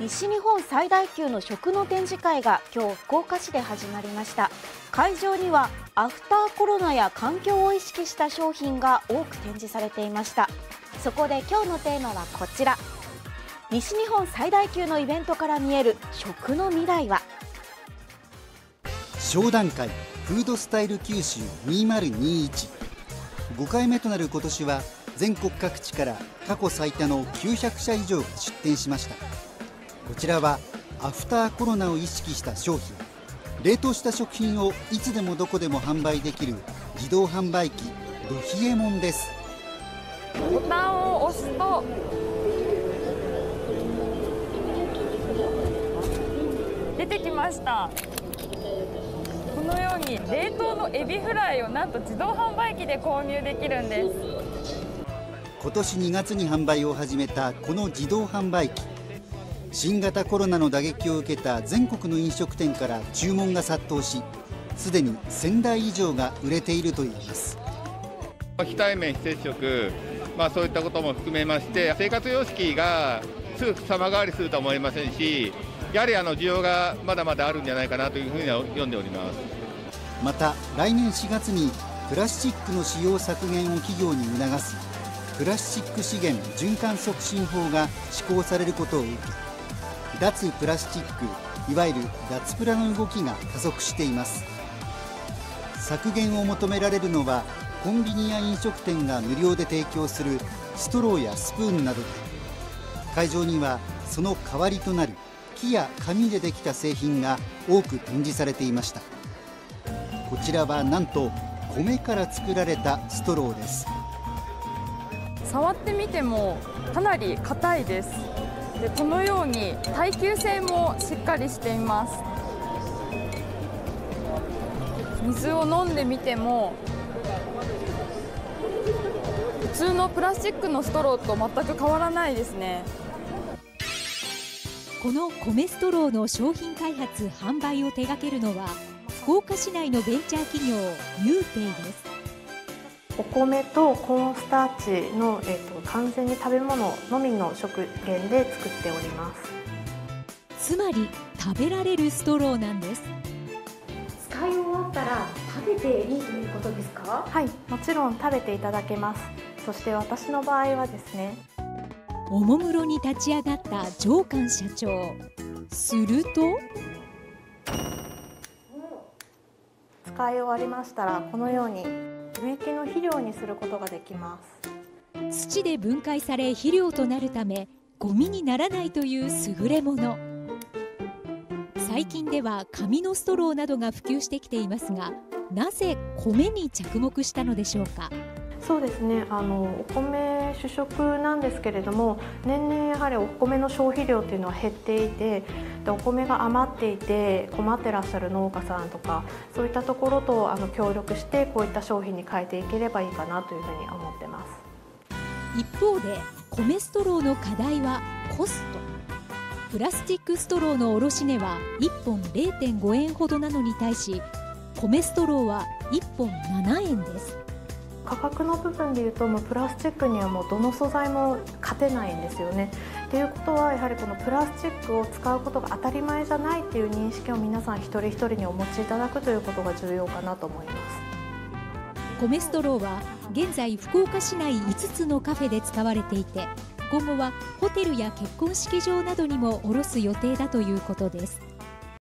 西日本最大級の食の展示会が今日福岡市で始まりました。会場にはアフターコロナや環境を意識した商品が多く展示されていました。そこで今日のテーマはこちら。西日本最大級のイベントから見える食の未来は？商談会フードスタイル九州20215回目となる今年は全国各地から過去最多の900社以上が出店しました。こちらはアフターコロナを意識した商品。冷凍した食品をいつでもどこでも販売できる自動販売機ドヒエモンです。ボタンを押すと出てきました。このように冷凍のエビフライをなんと自動販売機で購入できるんです。今年2月に販売を始めたこの自動販売機新型コロナの打撃を受けた全国の飲食店から注文が殺到しすでに1000台以上が売れているといいます。非対面非接触、まあ、そういったことも含めまして生活様式がすぐ様変わりするとは思いませんしやはりあの需要がまだまだあるんじゃないかなというふうには読んでおります。また来年4月にプラスチックの使用削減を企業に促すプラスチック資源循環促進法が施行されることを受け脱プラスチックいわゆる脱プラの動きが加速しています。削減を求められるのはコンビニや飲食店が無料で提供するストローやスプーンなどで。会場にはその代わりとなる木や紙でできた製品が多く展示されていました。こちらはなんと米から作られたストローです。触ってみてもかなり硬いです。でこのように耐久性もしっかりしています。水を飲んでみても普通のプラスチックのストローと全く変わらないですね。この米ストローの商品開発販売を手掛けるのは福岡市内のベンチャー企業ユーテイです。お米とコーンスターチの、えーと、完全に食べ物のみの食源で作っております。つまり食べられるストローなんです。使い終わったら食べていいということですか？はいもちろん食べていただけます。そして私の場合はですね。おもむろに立ち上がった上官社長。すると？使い終わりましたらこのように植木の肥料にすることができます。土で分解され肥料となるためゴミにならないという優れもの。最近では紙のストローなどが普及してきていますがなぜ米に着目したのでしょうか？そうですね。あのお米主食なんですけれども年々やはりお米の消費量っていうのは減っていてでお米が余っていて困ってらっしゃる農家さんとかそういったところとあの協力してこういった商品に変えていければいいかなというふうに思ってます。一方で米ストローの課題はコスト。プラスチックストローの卸値は1本0.5円ほどなのに対し米ストローは1本7円です。価格の部分でいうともうプラスチックにはもうどの素材も勝てないんですよね。ということはやはりこのプラスチックを使うことが当たり前じゃないっていう認識を皆さん一人一人にお持ちいただくということが重要かなと思います。米ストローは現在福岡市内5つのカフェで使われていて今後はホテルや結婚式場などにも卸す予定だということです。